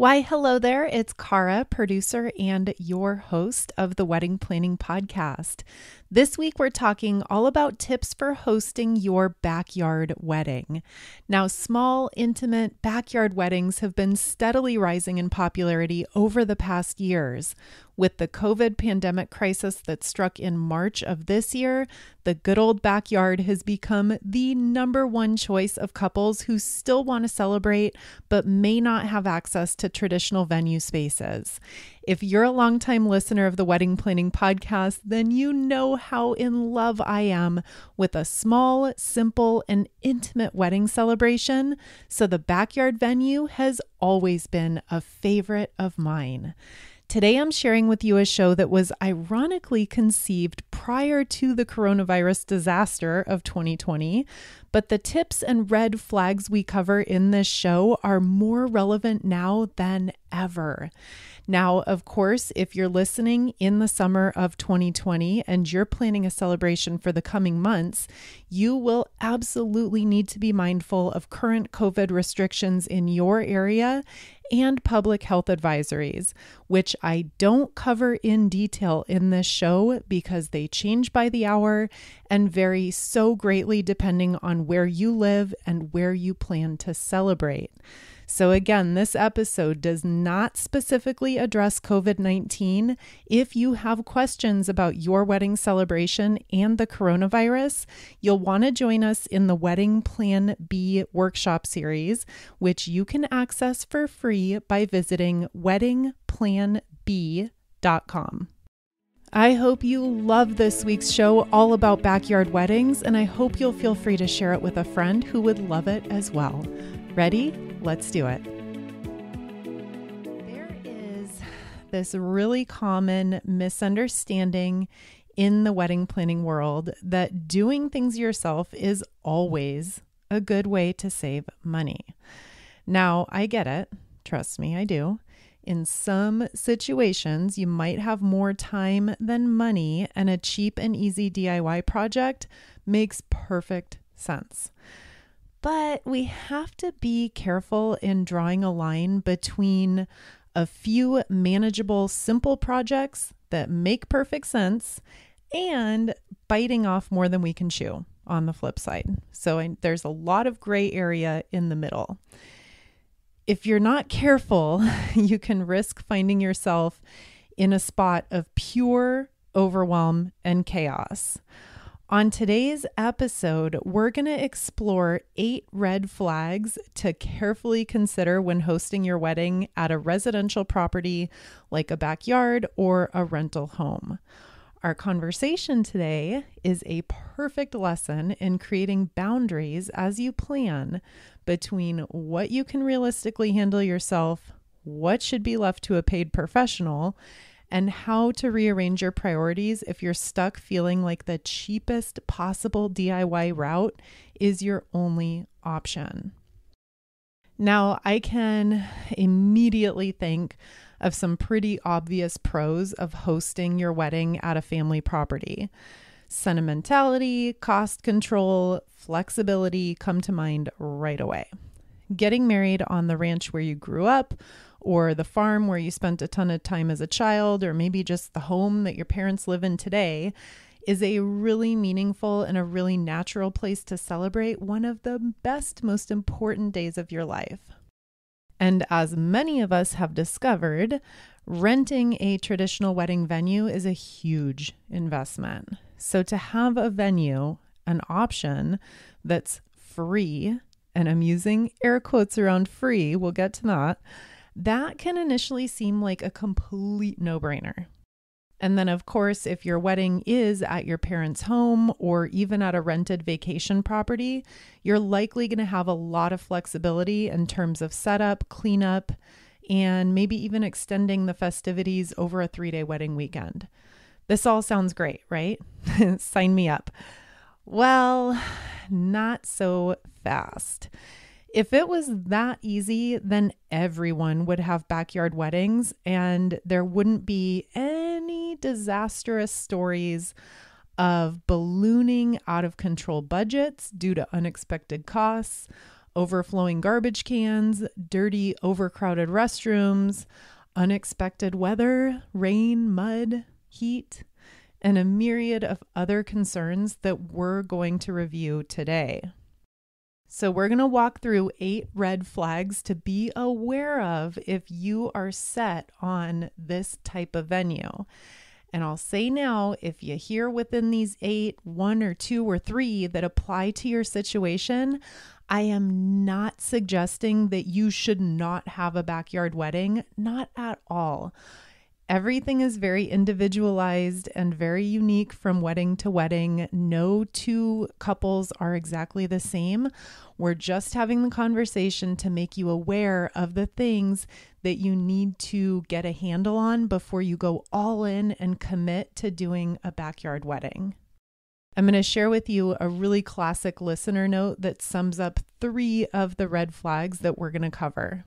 Why, hello there. It's Cara, producer and your host of the Wedding Planning Podcast. This week, we're talking all about tips for hosting your backyard wedding. Now, small, intimate backyard weddings have been steadily rising in popularity over the past years. With the COVID pandemic crisis that struck in March of this year, the good old backyard has become the number one choice of couples who still want to celebrate but may not have access to traditional venue spaces. If you're a longtime listener of the Wedding Planning Podcast, then you know how in love I am with a small, simple, and intimate wedding celebration. So the backyard venue has always been a favorite of mine. Today, I'm sharing with you a show that was ironically conceived prior to the coronavirus disaster of 2020, but the tips and red flags we cover in this show are more relevant now than ever. Now, of course, if you're listening in the summer of 2020 and you're planning a celebration for the coming months, you will absolutely need to be mindful of current COVID restrictions in your area and public health advisories, which I don't cover in detail in this show because they change by the hour and vary so greatly depending on where you live and where you plan to celebrate. So, again, this episode does not specifically address COVID 19. If you have questions about your wedding celebration and the coronavirus, you'll want to join us in the Wedding Plan B workshop series, which you can access for free by visiting weddingplanb.com. I hope you love this week's show all about backyard weddings, and I hope you'll feel free to share it with a friend who would love it as well. Ready? Let's do it. There is this really common misunderstanding in the wedding planning world that doing things yourself is always a good way to save money. Now, I get it. Trust me, I do. In some situations, you might have more time than money, and a cheap and easy DIY project makes perfect sense. But we have to be careful in drawing a line between a few manageable, simple projects that make perfect sense and biting off more than we can chew on the flip side. So I, there's a lot of gray area in the middle. If you're not careful, you can risk finding yourself in a spot of pure overwhelm and chaos. On today's episode, we're going to explore eight red flags to carefully consider when hosting your wedding at a residential property like a backyard or a rental home. Our conversation today is a perfect lesson in creating boundaries as you plan between what you can realistically handle yourself, what should be left to a paid professional, and how to rearrange your priorities if you're stuck feeling like the cheapest possible DIY route is your only option. Now, I can immediately think of some pretty obvious pros of hosting your wedding at a family property. Sentimentality, cost control, flexibility come to mind right away. Getting married on the ranch where you grew up or the farm where you spent a ton of time as a child, or maybe just the home that your parents live in today, is a really meaningful and a really natural place to celebrate one of the best, most important days of your life. And as many of us have discovered, renting a traditional wedding venue is a huge investment. So to have a venue, an option that's free, and I'm using air quotes around free, we'll get to that that can initially seem like a complete no brainer. And then, of course, if your wedding is at your parents' home or even at a rented vacation property, you're likely going to have a lot of flexibility in terms of setup, cleanup, and maybe even extending the festivities over a three day wedding weekend. This all sounds great, right? Sign me up. Well, not so fast. If it was that easy, then everyone would have backyard weddings and there wouldn't be any disastrous stories of ballooning out of control budgets due to unexpected costs, overflowing garbage cans, dirty, overcrowded restrooms, unexpected weather, rain, mud, heat, and a myriad of other concerns that we're going to review today. So, we're going to walk through eight red flags to be aware of if you are set on this type of venue. And I'll say now if you hear within these eight, one or two or three that apply to your situation, I am not suggesting that you should not have a backyard wedding, not at all. Everything is very individualized and very unique from wedding to wedding. No two couples are exactly the same. We're just having the conversation to make you aware of the things that you need to get a handle on before you go all in and commit to doing a backyard wedding. I'm going to share with you a really classic listener note that sums up three of the red flags that we're going to cover.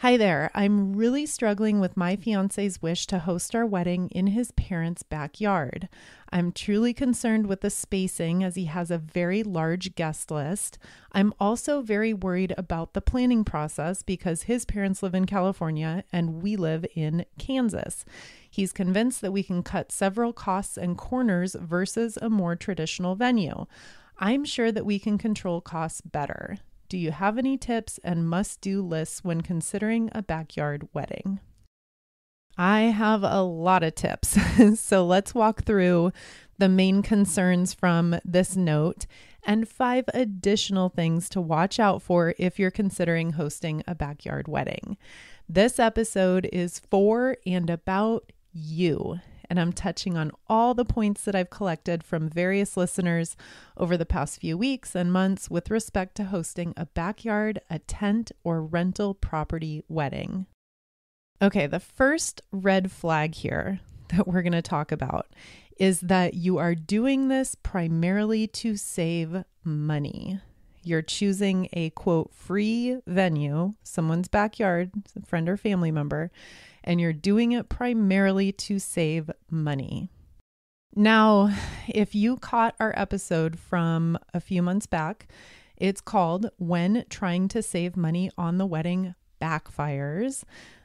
Hi there. I'm really struggling with my fiance's wish to host our wedding in his parents' backyard. I'm truly concerned with the spacing as he has a very large guest list. I'm also very worried about the planning process because his parents live in California and we live in Kansas. He's convinced that we can cut several costs and corners versus a more traditional venue. I'm sure that we can control costs better. Do you have any tips and must do lists when considering a backyard wedding? I have a lot of tips. so let's walk through the main concerns from this note and five additional things to watch out for if you're considering hosting a backyard wedding. This episode is for and about you and I'm touching on all the points that I've collected from various listeners over the past few weeks and months with respect to hosting a backyard, a tent, or rental property wedding. Okay, the first red flag here that we're going to talk about is that you are doing this primarily to save money. You're choosing a quote free venue, someone's backyard, friend or family member, and you're doing it primarily to save money. Now, if you caught our episode from a few months back, it's called When Trying to Save Money on the Wedding Backfires.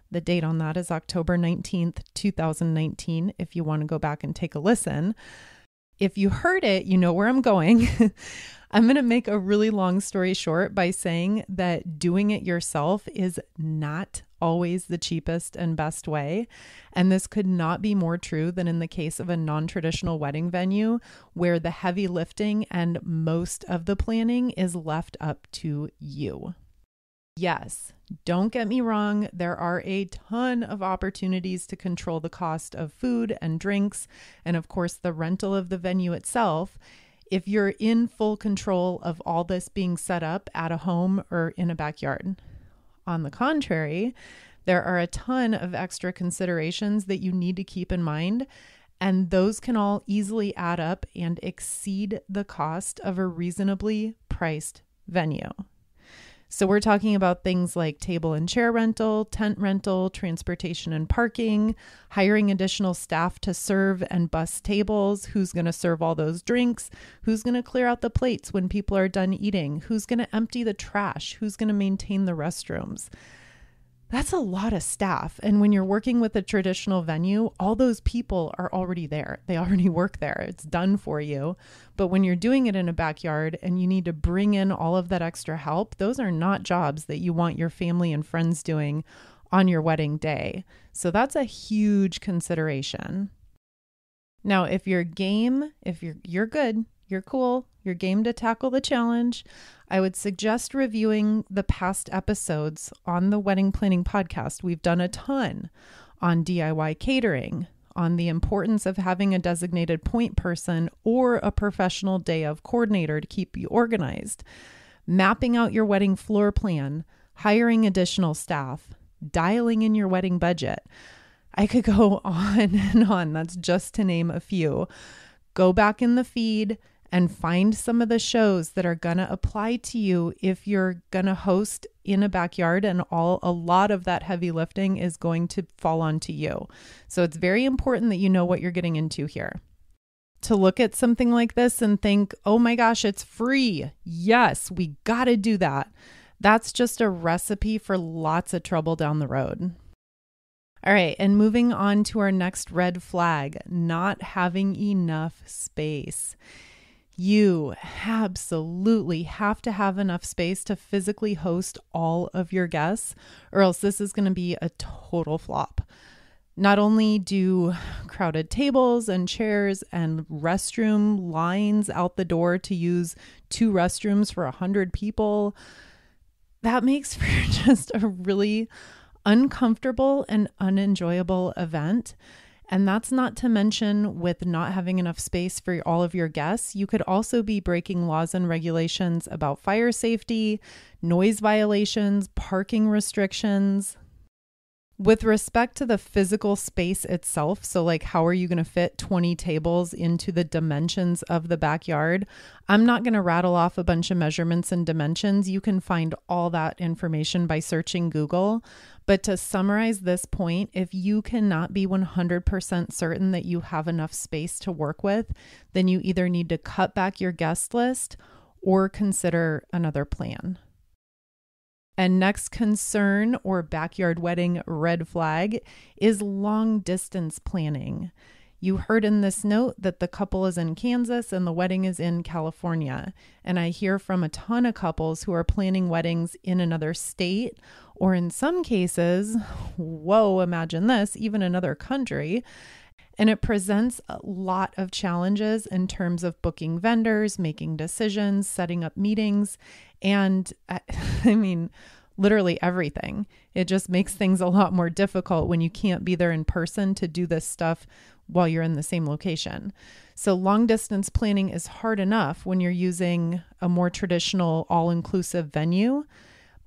The date on that is October 19th, 2019, if you want to go back and take a listen. If you heard it, you know where I'm going. I'm going to make a really long story short by saying that doing it yourself is not always the cheapest and best way. And this could not be more true than in the case of a non traditional wedding venue where the heavy lifting and most of the planning is left up to you. Yes, don't get me wrong, there are a ton of opportunities to control the cost of food and drinks, and of course, the rental of the venue itself. If you're in full control of all this being set up at a home or in a backyard. On the contrary, there are a ton of extra considerations that you need to keep in mind, and those can all easily add up and exceed the cost of a reasonably priced venue. So, we're talking about things like table and chair rental, tent rental, transportation and parking, hiring additional staff to serve and bus tables, who's going to serve all those drinks, who's going to clear out the plates when people are done eating, who's going to empty the trash, who's going to maintain the restrooms that's a lot of staff. And when you're working with a traditional venue, all those people are already there. They already work there. It's done for you. But when you're doing it in a backyard and you need to bring in all of that extra help, those are not jobs that you want your family and friends doing on your wedding day. So that's a huge consideration. Now, if you're game, if you're you're good, you're cool, you're game to tackle the challenge, I would suggest reviewing the past episodes on the Wedding Planning Podcast. We've done a ton on DIY catering, on the importance of having a designated point person or a professional day of coordinator to keep you organized, mapping out your wedding floor plan, hiring additional staff, dialing in your wedding budget. I could go on and on. That's just to name a few. Go back in the feed and find some of the shows that are going to apply to you if you're going to host in a backyard and all a lot of that heavy lifting is going to fall onto you. So it's very important that you know what you're getting into here. to look at something like this and think, oh my gosh, it's free. Yes, we got to do that. That's just a recipe for lots of trouble down the road. All right, and moving on to our next red flag not having enough space. You absolutely have to have enough space to physically host all of your guests, or else this is going to be a total flop. Not only do crowded tables and chairs and restroom lines out the door to use two restrooms for 100 people, that makes for just a really uncomfortable and unenjoyable event. And that's not to mention with not having enough space for all of your guests. You could also be breaking laws and regulations about fire safety, noise violations, parking restrictions, with respect to the physical space itself, so like how are you going to fit 20 tables into the dimensions of the backyard? I'm not going to rattle off a bunch of measurements and dimensions. You can find all that information by searching Google. But to summarize this point, if you cannot be 100% certain that you have enough space to work with, then you either need to cut back your guest list or consider another plan. And next concern or backyard wedding red flag is long distance planning. You heard in this note that the couple is in Kansas and the wedding is in California. And I hear from a ton of couples who are planning weddings in another state, or in some cases, whoa, imagine this, even another country. And it presents a lot of challenges in terms of booking vendors, making decisions, setting up meetings. And I, I mean, literally everything. It just makes things a lot more difficult when you can't be there in person to do this stuff while you're in the same location. So, long distance planning is hard enough when you're using a more traditional all inclusive venue.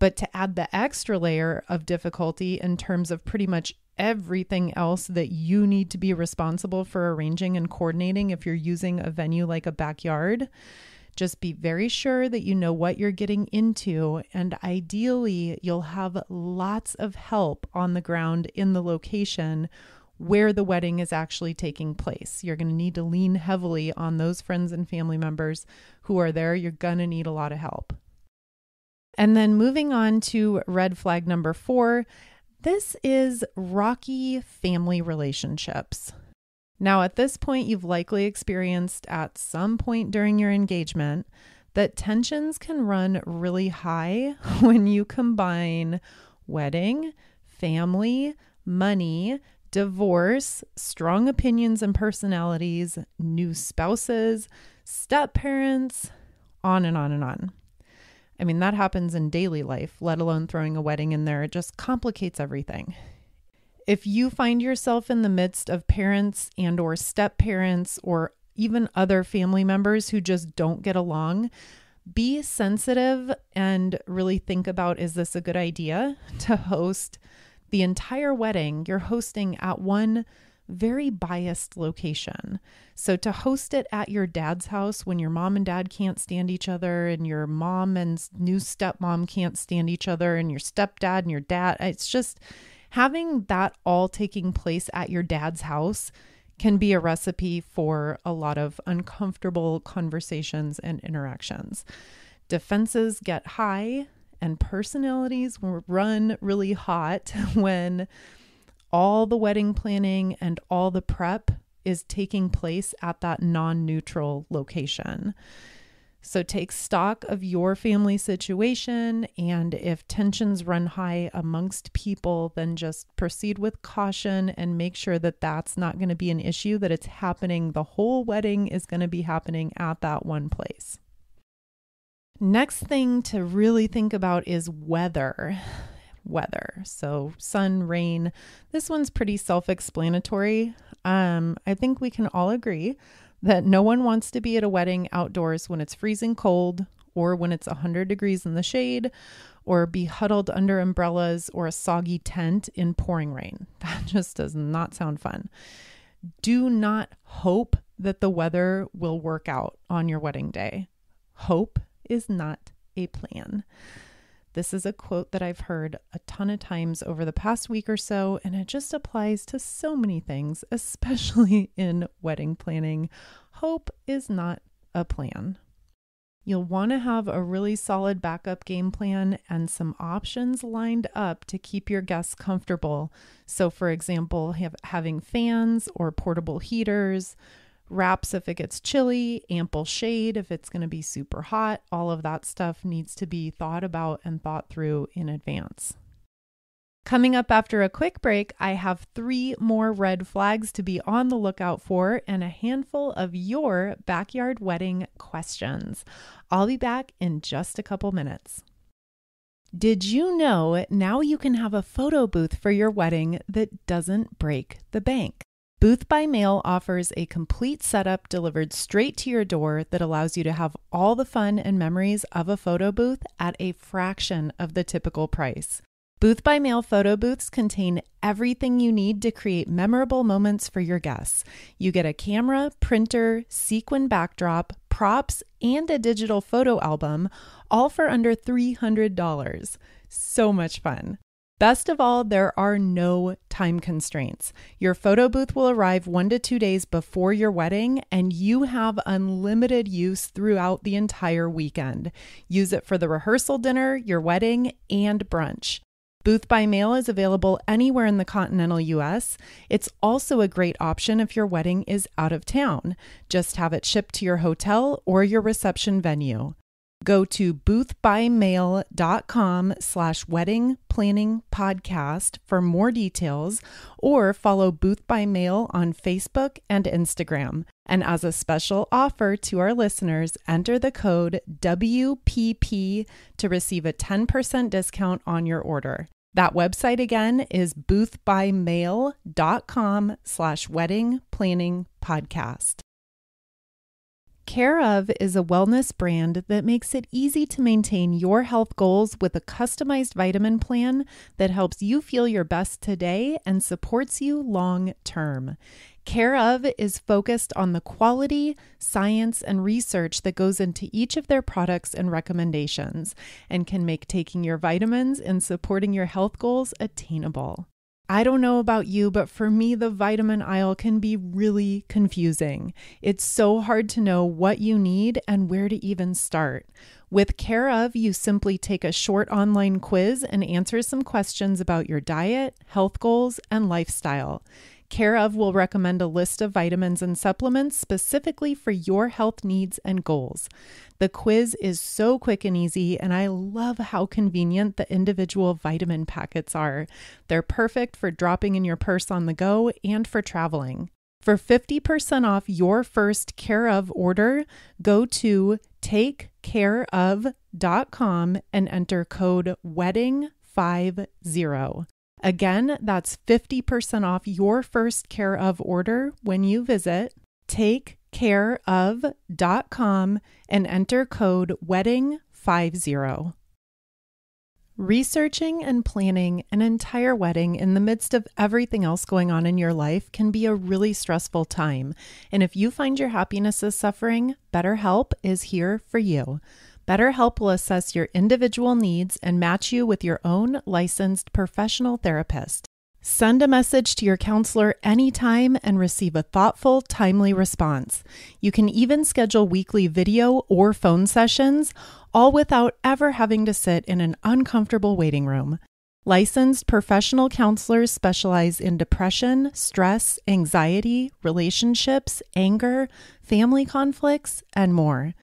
But to add the extra layer of difficulty in terms of pretty much everything else that you need to be responsible for arranging and coordinating if you're using a venue like a backyard, just be very sure that you know what you're getting into, and ideally, you'll have lots of help on the ground in the location where the wedding is actually taking place. You're going to need to lean heavily on those friends and family members who are there. You're going to need a lot of help. And then moving on to red flag number four this is rocky family relationships. Now, at this point, you've likely experienced at some point during your engagement that tensions can run really high when you combine wedding, family, money, divorce, strong opinions and personalities, new spouses, step parents, on and on and on. I mean, that happens in daily life, let alone throwing a wedding in there. It just complicates everything. If you find yourself in the midst of parents and or step parents or even other family members who just don't get along, be sensitive and really think about is this a good idea to host the entire wedding you're hosting at one very biased location. So to host it at your dad's house when your mom and dad can't stand each other and your mom and new stepmom can't stand each other and your stepdad and your dad, it's just having that all taking place at your dad's house can be a recipe for a lot of uncomfortable conversations and interactions. Defenses get high and personalities run really hot when all the wedding planning and all the prep is taking place at that non neutral location. So take stock of your family situation. And if tensions run high amongst people, then just proceed with caution and make sure that that's not going to be an issue, that it's happening. The whole wedding is going to be happening at that one place. Next thing to really think about is weather. Weather. So, sun, rain. This one's pretty self explanatory. Um, I think we can all agree that no one wants to be at a wedding outdoors when it's freezing cold or when it's 100 degrees in the shade or be huddled under umbrellas or a soggy tent in pouring rain. That just does not sound fun. Do not hope that the weather will work out on your wedding day. Hope is not a plan. This is a quote that I've heard a ton of times over the past week or so, and it just applies to so many things, especially in wedding planning. Hope is not a plan. You'll want to have a really solid backup game plan and some options lined up to keep your guests comfortable. So, for example, have, having fans or portable heaters, wraps if it gets chilly, ample shade if it's going to be super hot. All of that stuff needs to be thought about and thought through in advance. Coming up after a quick break, I have three more red flags to be on the lookout for and a handful of your backyard wedding questions. I'll be back in just a couple minutes. Did you know now you can have a photo booth for your wedding that doesn't break the bank? Booth by Mail offers a complete setup delivered straight to your door that allows you to have all the fun and memories of a photo booth at a fraction of the typical price. Booth by Mail photo booths contain everything you need to create memorable moments for your guests. You get a camera, printer, sequin backdrop, props, and a digital photo album, all for under $300. So much fun. Best of all, there are no time constraints. Your photo booth will arrive one to two days before your wedding, and you have unlimited use throughout the entire weekend. Use it for the rehearsal dinner, your wedding, and brunch. Booth by mail is available anywhere in the continental US. It's also a great option if your wedding is out of town. Just have it shipped to your hotel or your reception venue. Go to boothbymail.com slash wedding planning podcast for more details or follow Booth by Mail on Facebook and Instagram. And as a special offer to our listeners, enter the code WPP to receive a 10% discount on your order. That website again is boothbymail.com slash wedding planning podcast. Care of is a wellness brand that makes it easy to maintain your health goals with a customized vitamin plan that helps you feel your best today and supports you long term. Care of is focused on the quality, science, and research that goes into each of their products and recommendations and can make taking your vitamins and supporting your health goals attainable. I don't know about you, but for me, the vitamin aisle can be really confusing. It's so hard to know what you need and where to even start. With Care of, you simply take a short online quiz and answer some questions about your diet, health goals, and lifestyle. Care of will recommend a list of vitamins and supplements specifically for your health needs and goals. The quiz is so quick and easy, and I love how convenient the individual vitamin packets are. They're perfect for dropping in your purse on the go and for traveling. For 50% off your first Care of order, go to takecareof.com and enter code WEDDING50. Again, that's 50% off your first Care of order when you visit takecareof.com and enter code WEDDING50. Researching and planning an entire wedding in the midst of everything else going on in your life can be a really stressful time. And if you find your happiness is suffering, BetterHelp is here for you. BetterHelp will assess your individual needs and match you with your own licensed professional therapist. Send a message to your counselor anytime and receive a thoughtful, timely response. You can even schedule weekly video or phone sessions, all without ever having to sit in an uncomfortable waiting room. Licensed professional counselors specialize in depression, stress, anxiety, relationships, anger, family conflicts, and more.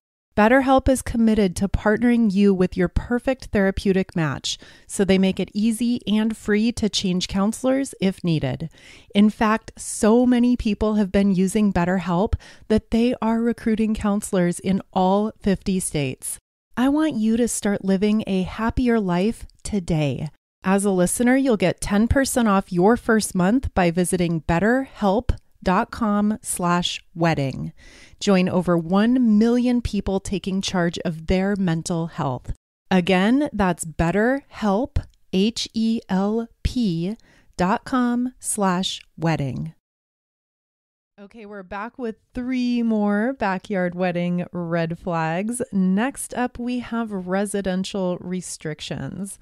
BetterHelp is committed to partnering you with your perfect therapeutic match, so they make it easy and free to change counselors if needed. In fact, so many people have been using BetterHelp that they are recruiting counselors in all 50 states. I want you to start living a happier life today. As a listener, you'll get 10% off your first month by visiting betterhelp.com slash wedding. Join over 1 million people taking charge of their mental health. Again, that's betterhelp, H-E-L-P dot com slash wedding. Okay, we're back with three more backyard wedding red flags. Next up, we have residential restrictions.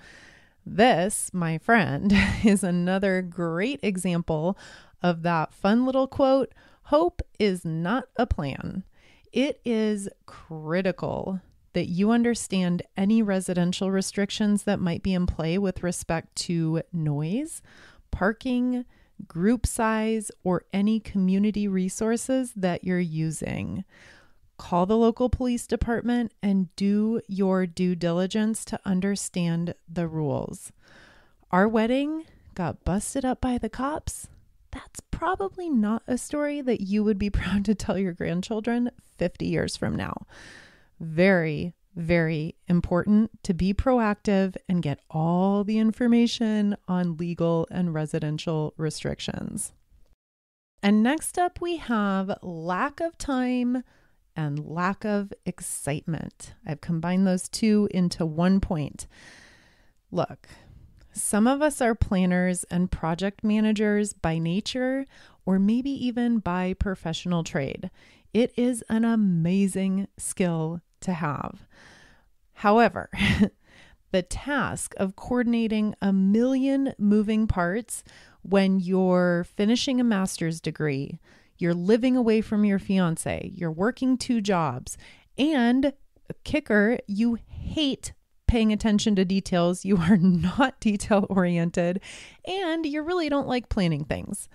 This, my friend, is another great example of that fun little quote Hope is not a plan. It is critical that you understand any residential restrictions that might be in play with respect to noise, parking, group size, or any community resources that you're using. Call the local police department and do your due diligence to understand the rules. Our wedding got busted up by the cops. That's probably not a story that you would be proud to tell your grandchildren 50 years from now. Very, very important to be proactive and get all the information on legal and residential restrictions. And next up, we have lack of time and lack of excitement. I've combined those two into one point. Look, some of us are planners and project managers by nature, or maybe even by professional trade. It is an amazing skill to have. However, the task of coordinating a million moving parts when you're finishing a master's degree, you're living away from your fiance, you're working two jobs, and kicker, you hate paying attention to details, you are not detail oriented, and you really don't like planning things.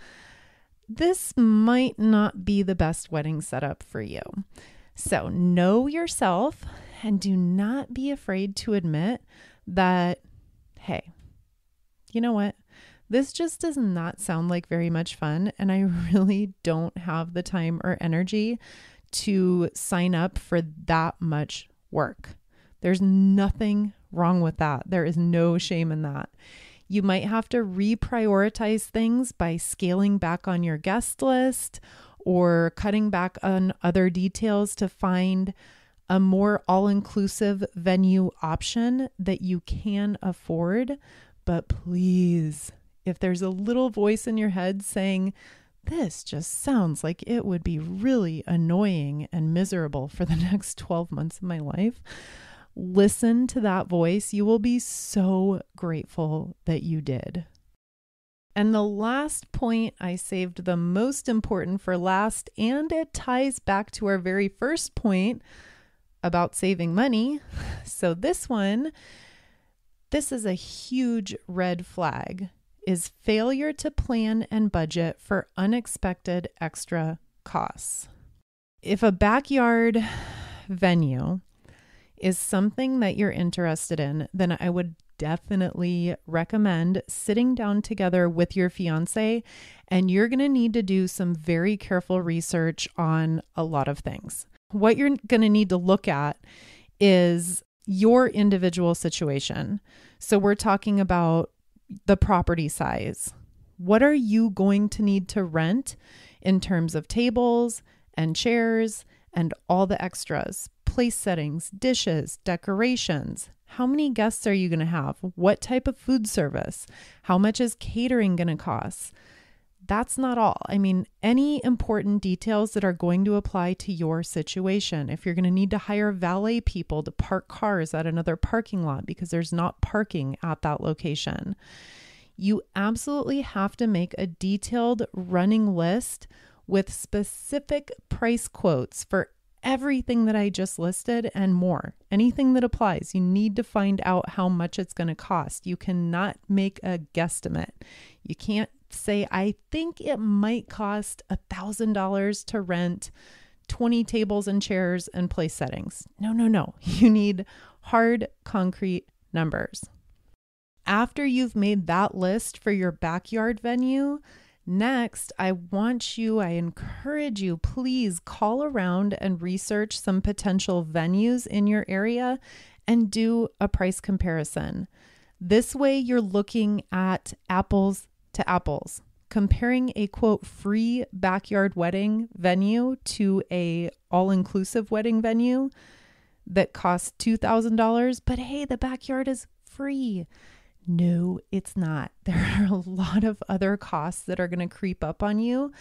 This might not be the best wedding setup for you. So, know yourself and do not be afraid to admit that, hey, you know what? This just does not sound like very much fun. And I really don't have the time or energy to sign up for that much work. There's nothing wrong with that. There is no shame in that. You might have to reprioritize things by scaling back on your guest list or cutting back on other details to find a more all inclusive venue option that you can afford. But please, if there's a little voice in your head saying, this just sounds like it would be really annoying and miserable for the next 12 months of my life. Listen to that voice. You will be so grateful that you did. And the last point I saved the most important for last, and it ties back to our very first point about saving money. So, this one, this is a huge red flag is failure to plan and budget for unexpected extra costs. If a backyard venue is something that you're interested in, then I would definitely recommend sitting down together with your fiance and you're going to need to do some very careful research on a lot of things what you're going to need to look at is your individual situation. So we're talking about the property size. What are you going to need to rent in terms of tables and chairs and all the extras, place settings, dishes, decorations? How many guests are you going to have? What type of food service? How much is catering going to cost? that's not all. I mean, any important details that are going to apply to your situation. If you're going to need to hire valet people to park cars at another parking lot because there's not parking at that location, you absolutely have to make a detailed running list with specific price quotes for everything that I just listed and more. Anything that applies, you need to find out how much it's going to cost. You cannot make a guesstimate. You can't say, I think it might cost a $1,000 to rent 20 tables and chairs and place settings. No, no, no. You need hard, concrete numbers. After you've made that list for your backyard venue, next, I want you, I encourage you, please call around and research some potential venues in your area and do a price comparison. This way, you're looking at apples to apples. Comparing a quote free backyard wedding venue to a all-inclusive wedding venue that costs $2,000, but hey, the backyard is free. No, it's not. There are a lot of other costs that are going to creep up on you.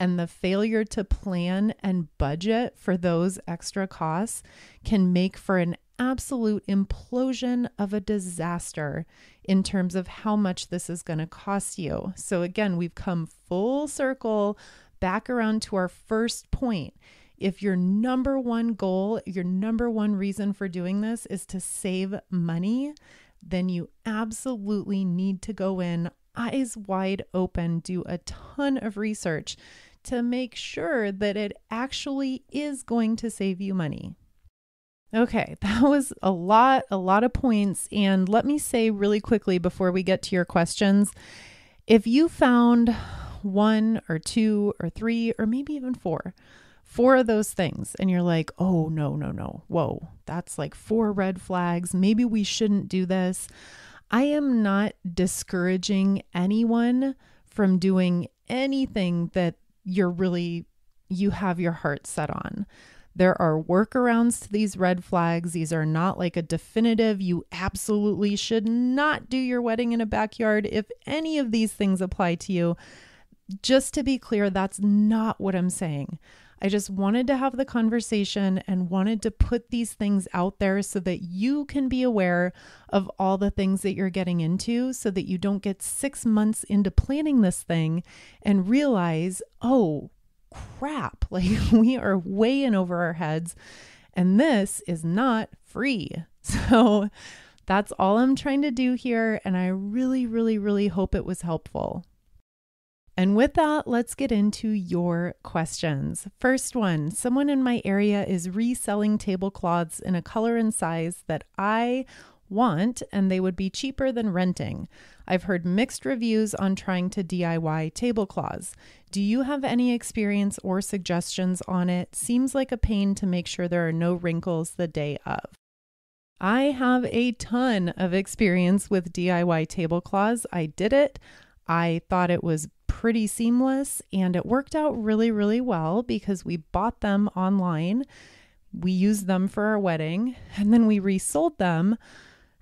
And the failure to plan and budget for those extra costs can make for an absolute implosion of a disaster in terms of how much this is going to cost you. So, again, we've come full circle back around to our first point. If your number one goal, your number one reason for doing this is to save money, then you absolutely need to go in eyes wide open, do a ton of research to make sure that it actually is going to save you money. Okay, that was a lot, a lot of points. And let me say really quickly before we get to your questions if you found one or two or three or maybe even four, four of those things, and you're like, oh, no, no, no, whoa, that's like four red flags. Maybe we shouldn't do this. I am not discouraging anyone from doing anything that you're really, you have your heart set on. There are workarounds to these red flags. These are not like a definitive, you absolutely should not do your wedding in a backyard. If any of these things apply to you, just to be clear, that's not what I'm saying. I just wanted to have the conversation and wanted to put these things out there so that you can be aware of all the things that you're getting into so that you don't get six months into planning this thing and realize, oh, crap. Like we are way in over our heads, and this is not free. So that's all I'm trying to do here. And I really, really, really hope it was helpful. And with that, let's get into your questions. First one Someone in my area is reselling tablecloths in a color and size that I want, and they would be cheaper than renting. I've heard mixed reviews on trying to DIY tablecloths. Do you have any experience or suggestions on it? Seems like a pain to make sure there are no wrinkles the day of. I have a ton of experience with DIY tablecloths. I did it. I thought it was pretty seamless and it worked out really, really well because we bought them online. We used them for our wedding and then we resold them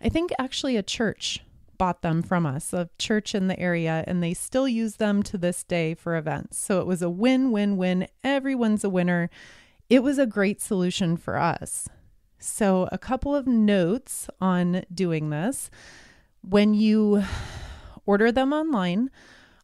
I think actually a church bought them from us, a church in the area, and they still use them to this day for events. So it was a win win win. Everyone's a winner. It was a great solution for us. So, a couple of notes on doing this. When you order them online,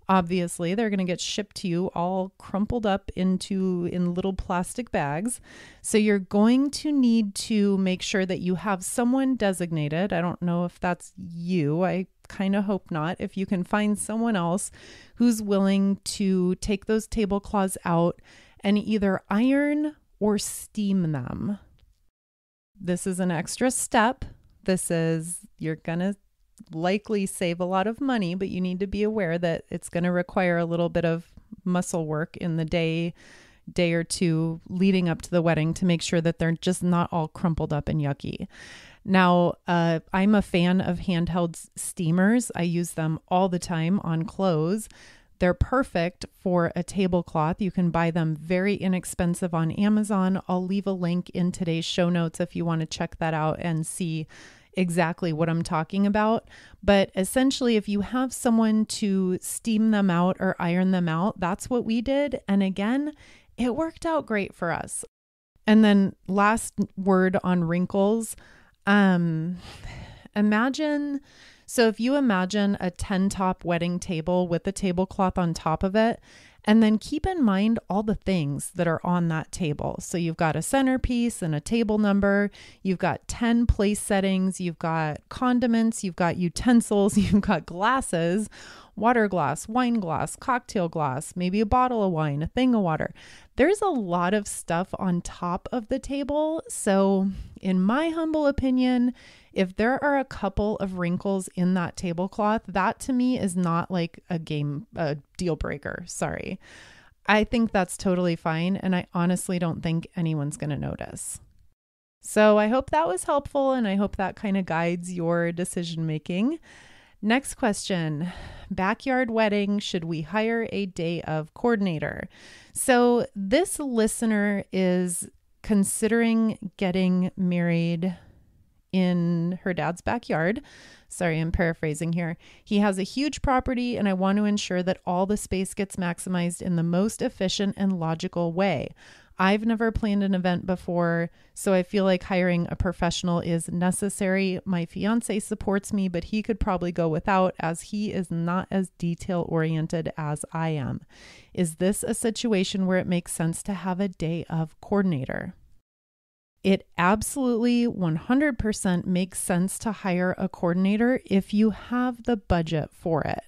obviously they're going to get shipped to you all crumpled up into in little plastic bags. So you're going to need to make sure that you have someone designated. I don't know if that's you. I kind of hope not. If you can find someone else who's willing to take those tablecloths out and either iron or steam them. This is an extra step. This is you're going to likely save a lot of money, but you need to be aware that it's going to require a little bit of muscle work in the day day or two leading up to the wedding to make sure that they're just not all crumpled up and yucky. Now, uh, I'm a fan of handheld steamers. I use them all the time on clothes. They're perfect for a tablecloth. You can buy them very inexpensive on Amazon. I'll leave a link in today's show notes if you want to check that out and see exactly what I'm talking about. But essentially, if you have someone to steam them out or iron them out, that's what we did. And again, it worked out great for us. And then, last word on wrinkles. Um, imagine so if you imagine a 10 top wedding table with a tablecloth on top of it, and then keep in mind all the things that are on that table. So you've got a centerpiece and a table number, you've got 10 place settings, you've got condiments, you've got utensils, you've got glasses, water glass, wine glass, cocktail glass, maybe a bottle of wine, a thing of water. There's a lot of stuff on top of the table. So, in my humble opinion, if there are a couple of wrinkles in that tablecloth, that to me is not like a game, a deal breaker. Sorry. I think that's totally fine. And I honestly don't think anyone's going to notice. So I hope that was helpful and I hope that kind of guides your decision making. Next question Backyard wedding, should we hire a day of coordinator? So this listener is considering getting married in her dad's backyard. Sorry, I'm paraphrasing here. He has a huge property, and I want to ensure that all the space gets maximized in the most efficient and logical way. I've never planned an event before, so I feel like hiring a professional is necessary. My fiance supports me, but he could probably go without as he is not as detail oriented as I am. Is this a situation where it makes sense to have a day of coordinator? It absolutely 100% makes sense to hire a coordinator if you have the budget for it.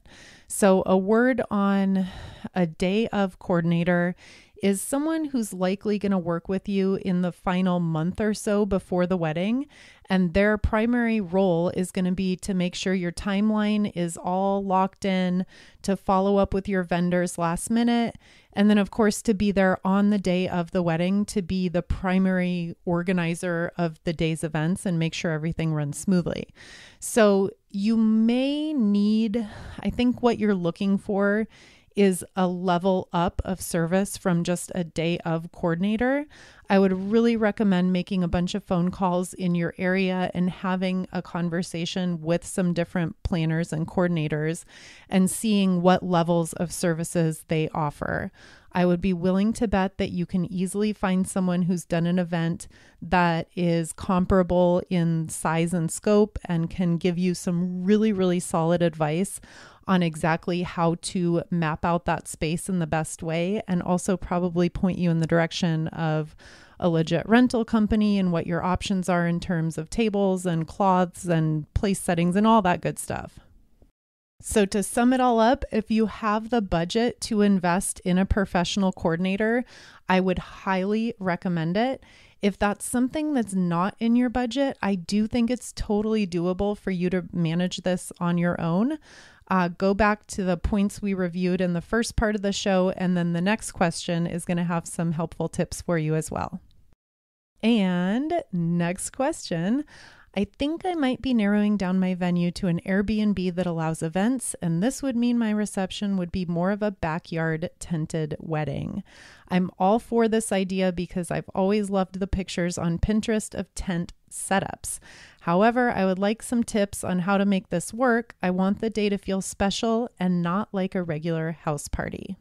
So, a word on a day of coordinator is someone who's likely going to work with you in the final month or so before the wedding. And their primary role is going to be to make sure your timeline is all locked in, to follow up with your vendors last minute, and then, of course, to be there on the day of the wedding to be the primary organizer of the day's events and make sure everything runs smoothly. So, you may need, I think, what you're looking for is a level up of service from just a day of coordinator. I would really recommend making a bunch of phone calls in your area and having a conversation with some different planners and coordinators and seeing what levels of services they offer. I would be willing to bet that you can easily find someone who's done an event that is comparable in size and scope and can give you some really, really solid advice on exactly how to map out that space in the best way and also probably point you in the direction of a legit rental company and what your options are in terms of tables and cloths and place settings and all that good stuff. So, to sum it all up, if you have the budget to invest in a professional coordinator, I would highly recommend it. If that's something that's not in your budget, I do think it's totally doable for you to manage this on your own uh, go back to the points we reviewed in the first part of the show, and then the next question is going to have some helpful tips for you as well. And next question. I think I might be narrowing down my venue to an Airbnb that allows events, and this would mean my reception would be more of a backyard tented wedding. I'm all for this idea because I've always loved the pictures on Pinterest of tent setups. However, I would like some tips on how to make this work. I want the day to feel special and not like a regular house party.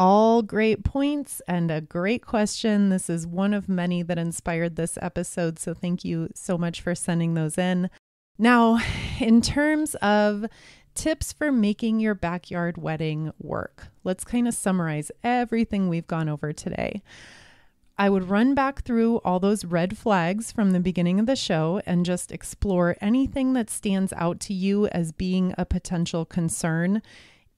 All great points and a great question. This is one of many that inspired this episode. So, thank you so much for sending those in. Now, in terms of tips for making your backyard wedding work, let's kind of summarize everything we've gone over today. I would run back through all those red flags from the beginning of the show and just explore anything that stands out to you as being a potential concern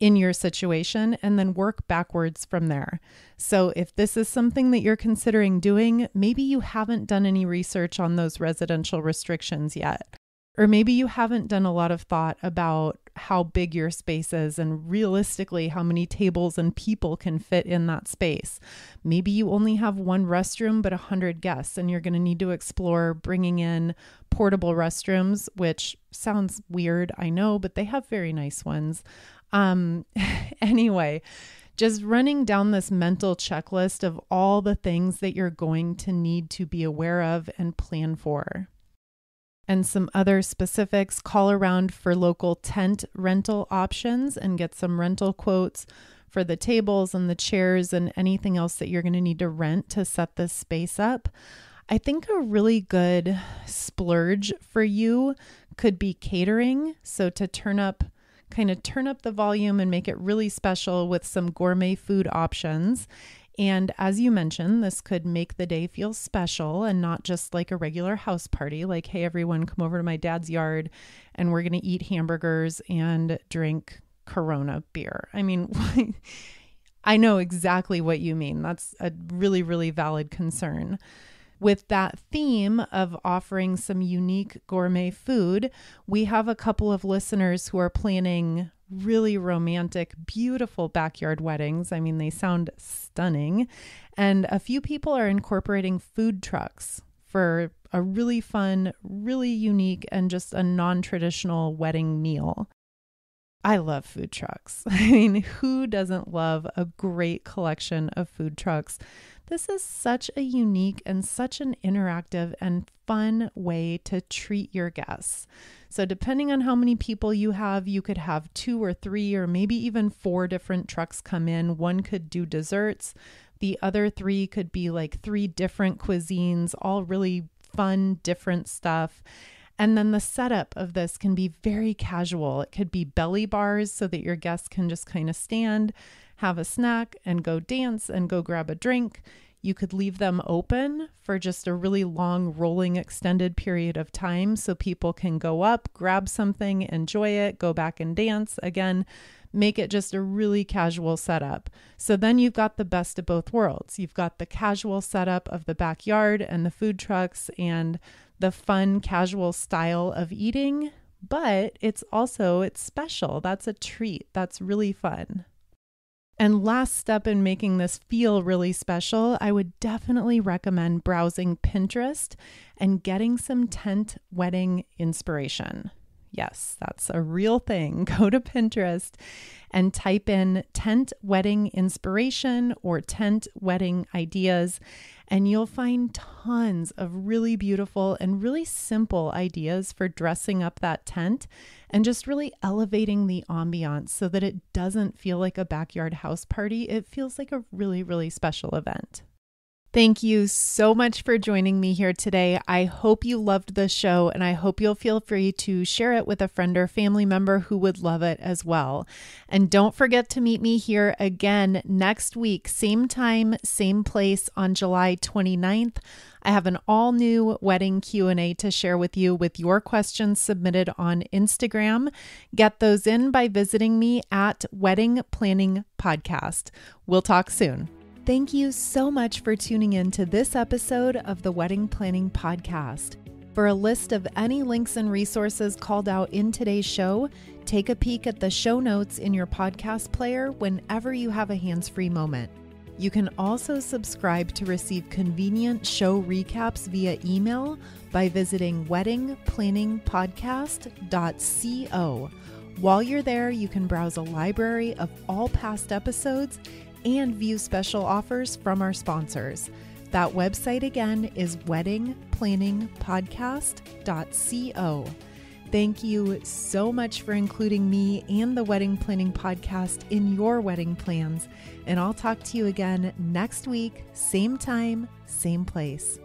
in your situation and then work backwards from there. So, if this is something that you're considering doing, maybe you haven't done any research on those residential restrictions yet. Or maybe you haven't done a lot of thought about how big your space is and realistically how many tables and people can fit in that space. Maybe you only have one restroom but 100 guests and you're going to need to explore bringing in portable restrooms, which sounds weird, I know, but they have very nice ones. Um anyway, just running down this mental checklist of all the things that you're going to need to be aware of and plan for and some other specifics, call around for local tent rental options and get some rental quotes for the tables and the chairs and anything else that you're going to need to rent to set this space up. I think a really good splurge for you could be catering. So to turn up kind of turn up the volume and make it really special with some gourmet food options and as you mentioned, this could make the day feel special and not just like a regular house party, like, hey, everyone, come over to my dad's yard and we're going to eat hamburgers and drink Corona beer. I mean, I know exactly what you mean. That's a really, really valid concern. With that theme of offering some unique gourmet food, we have a couple of listeners who are planning really romantic, beautiful backyard weddings. I mean, they sound stunning. And a few people are incorporating food trucks for a really fun, really unique, and just a non traditional wedding meal. I love food trucks. I mean, who doesn't love a great collection of food trucks this is such a unique and such an interactive and fun way to treat your guests. So, depending on how many people you have, you could have two or three or maybe even four different trucks come in. One could do desserts, the other three could be like three different cuisines, all really fun, different stuff. And then the setup of this can be very casual. It could be belly bars so that your guests can just kind of stand, have a snack, and go dance and go grab a drink. You could leave them open for just a really long, rolling, extended period of time so people can go up, grab something, enjoy it, go back and dance. Again, make it just a really casual setup. So then you've got the best of both worlds. You've got the casual setup of the backyard and the food trucks and the fun casual style of eating, but it's also it's special. That's a treat. That's really fun. And last step in making this feel really special, I would definitely recommend browsing Pinterest and getting some tent wedding inspiration. Yes, that's a real thing. Go to Pinterest and type in tent wedding inspiration or tent wedding ideas, and you'll find tons of really beautiful and really simple ideas for dressing up that tent and just really elevating the ambiance so that it doesn't feel like a backyard house party. It feels like a really, really special event. Thank you so much for joining me here today. I hope you loved the show and I hope you'll feel free to share it with a friend or family member who would love it as well. And don't forget to meet me here again next week, same time, same place on July 29th. I have an all new wedding Q&A to share with you with your questions submitted on Instagram. Get those in by visiting me at Wedding Planning Podcast. We'll talk soon. Thank you so much for tuning in to this episode of the Wedding Planning Podcast. For a list of any links and resources called out in today's show, take a peek at the show notes in your podcast player whenever you have a hands free moment. You can also subscribe to receive convenient show recaps via email by visiting weddingplanningpodcast.co. While you're there, you can browse a library of all past episodes and view special offers from our sponsors. That website again is weddingplanningpodcast.co. Thank you so much for including me and the Wedding Planning Podcast in your wedding plans. And I'll talk to you again next week, same time, same place.